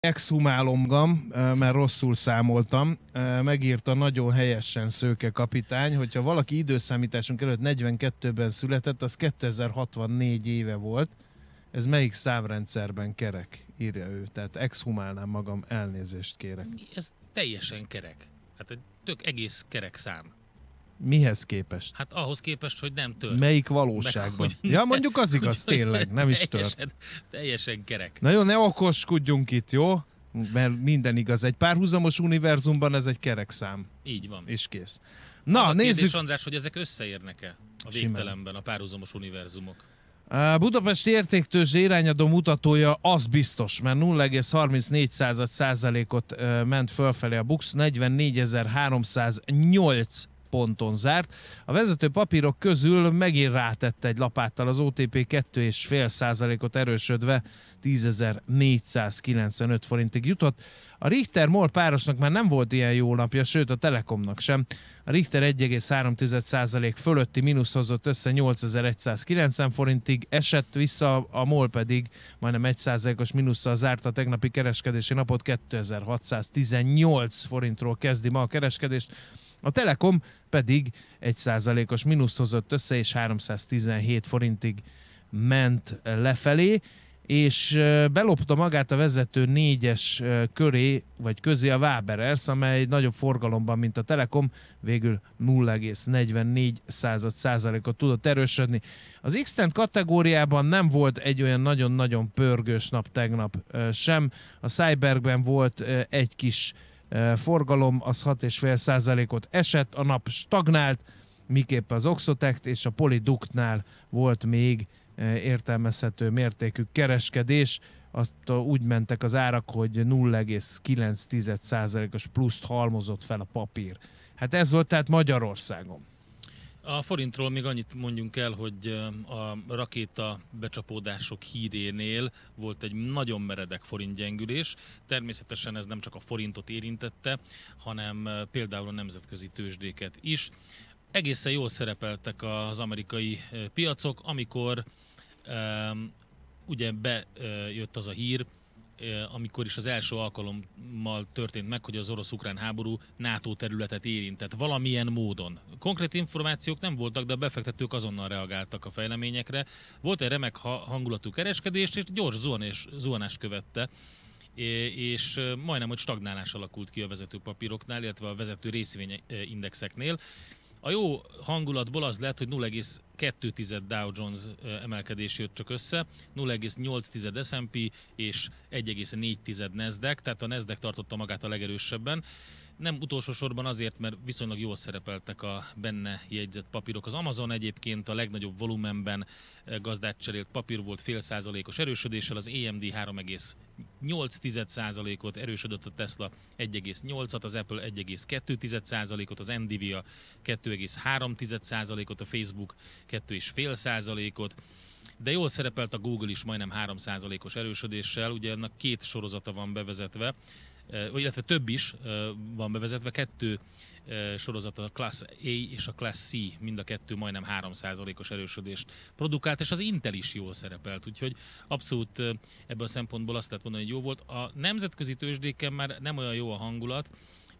exhumálom magam, mert rosszul számoltam. Megírta nagyon helyesen Szőke kapitány, hogyha valaki időszámításunk előtt 42-ben született, az 2064 éve volt. Ez melyik számrendszerben kerek, írja ő. Tehát exhumálnám magam, elnézést kérek. Ez teljesen kerek. Hát egy tök egész kerek szám. Mihez képest? Hát ahhoz képest, hogy nem tört. Melyik valóságban? Meg, ja, mondjuk az igaz, hogy, tényleg, nem is tört. Teljesen, teljesen kerek. Na jó, ne okoskodjunk itt, jó? Mert minden igaz. Egy párhuzamos univerzumban ez egy kerek szám. Így van. És kész. Na, az a nézzük. Kérdés, András, hogy ezek összeérnek-e a végtelenben, a párhuzamos univerzumok? A Budapest értéktőzs irányadó mutatója az biztos, mert 0,34 százalékot ment fölfelé a BUX, 44.308 ponton zárt. A vezető papírok közül megint rátette egy lapáttal az OTP 2,5%-ot erősödve 10.495 forintig jutott. A Richter MOL párosnak már nem volt ilyen jó napja, sőt a Telekomnak sem. A Richter 1,3% fölötti mínusz hozott össze 8190 forintig, esett vissza, a MOL pedig majdnem 1%-os mínusszal zárta a tegnapi kereskedési napot, 2618 forintról kezdi ma a kereskedést. A Telekom pedig 1%-os mínuszt hozott össze, és 317 forintig ment lefelé, és belopta magát a vezető négyes köré, vagy közé a Waberers, amely nagyobb forgalomban, mint a Telekom, végül 0,44 százalékot tudott erősödni. Az x kategóriában nem volt egy olyan nagyon-nagyon pörgős nap tegnap sem. A Cyberben volt egy kis forgalom az 6,5 százalékot esett, a nap stagnált, miképp az Oxotect és a Polyductnál volt még értelmezhető mértékű kereskedés, azt úgy mentek az árak, hogy 0,9%-os pluszt halmozott fel a papír. Hát ez volt tehát Magyarországon. A forintról még annyit mondjunk el, hogy a rakéta becsapódások hírénél volt egy nagyon meredek forintgyengülés. Természetesen ez nem csak a forintot érintette, hanem például a nemzetközi tőzsdéket is. Egészen jól szerepeltek az amerikai piacok, amikor ugye bejött az a hír, amikor is az első alkalommal történt meg, hogy az orosz-ukrán háború NATO területet érintett valamilyen módon. Konkrét információk nem voltak, de a befektetők azonnal reagáltak a fejleményekre. Volt egy remek hangulatú kereskedés, és gyors zuhanás, zuhanás követte és majdnem, hogy stagnálás alakult ki a vezető papíroknál, illetve a vezető részvényindexeknél. A jó hangulatból az lett, hogy 0,2 Dow Jones emelkedés jött csak össze, 0,8 S&P és 1,4 Nasdaq, tehát a Nasdaq tartotta magát a legerősebben. Nem utolsó sorban azért, mert viszonylag jól szerepeltek a benne jegyzett papírok. Az Amazon egyébként a legnagyobb volumenben gazdát cserélt papír volt fél százalékos erősödéssel, az AMD 3,8 százalékot erősödött a Tesla 1,8-at, az Apple 1,2 százalékot, az Nvidia 2,3 százalékot, a Facebook 2,5 százalékot, de jól szerepelt a Google is majdnem 3%-os erősödéssel, ugye ennek két sorozata van bevezetve, illetve több is van bevezetve, kettő sorozat a Class A és a Class C, mind a kettő majdnem 3%-os erősödést produkált, és az Intel is jól szerepelt, úgyhogy abszolút ebből a szempontból azt lehet mondani, hogy jó volt. A nemzetközi tőzsdéken már nem olyan jó a hangulat,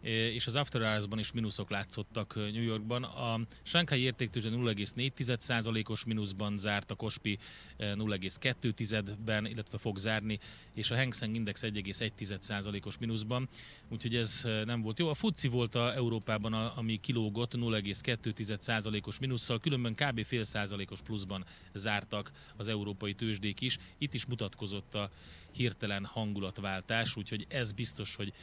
és az After Hours-ban is mínuszok látszottak New Yorkban. A Shanghai értéktőzse 0,4%-os mínuszban zárt, a Kospi 0,2-ben, illetve fog zárni, és a Hang Seng Index 1,1%-os mínuszban, úgyhogy ez nem volt jó. A FUCI volt a Európában, ami kilógott 0,2%-os mínusszal, különben kb. fél százalékos pluszban zártak az európai tőzsdék is. Itt is mutatkozott a hirtelen hangulatváltás, úgyhogy ez biztos, hogy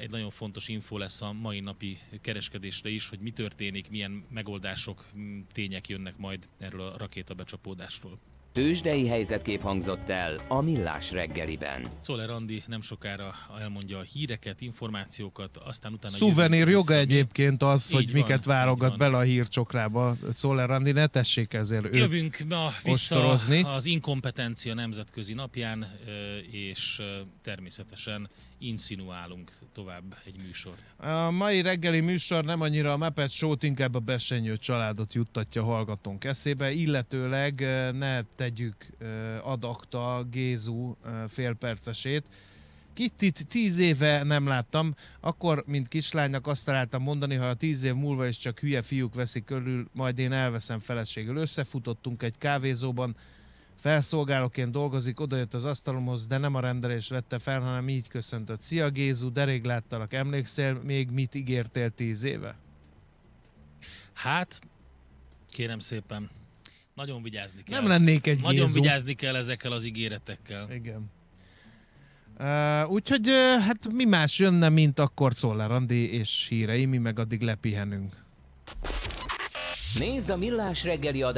egy nagyon fontos info lesz a mai napi kereskedésre is, hogy mi történik, milyen megoldások, tények jönnek majd erről a rakétabecsapódásról. Tőzsdei helyzetkép hangzott el a Millás reggeliben. Szoller Andi nem sokára elmondja a híreket, információkat, aztán utána... Szuvenír joga egyébként az, így hogy van, miket válogat bele a hírcsokrába. Szoller Andi, ne tessék ezért Jövünk ma vissza ostorozni. az inkompetencia nemzetközi napján, és természetesen insinuálunk tovább egy műsort. A mai reggeli műsor nem annyira a Mepet show inkább a besenyő családot juttatja hallgatónk eszébe, illetőleg ne tegyük adakta Gézu félpercesét, Kittit tíz éve nem láttam, akkor, mint kislánynak azt találtam mondani, ha a tíz év múlva is csak hülye fiúk veszik körül, majd én elveszem feleségül. Összefutottunk egy kávézóban, felszolgálóként dolgozik, odajött az asztalomhoz, de nem a rendelés vette fel, hanem így köszöntött. Szia Gézu, de rég láttalak, emlékszel még mit ígértél tíz éve? Hát, kérem szépen, nagyon vigyázni kell. Nem lennék egy Nagyon Gézu. vigyázni kell ezekkel az ígéretekkel. Igen. Uh, úgyhogy uh, hát mi más jönne, mint akkor Czoller Andi és hírei, mi meg addig lepihenünk. Nézd a Millás reggeli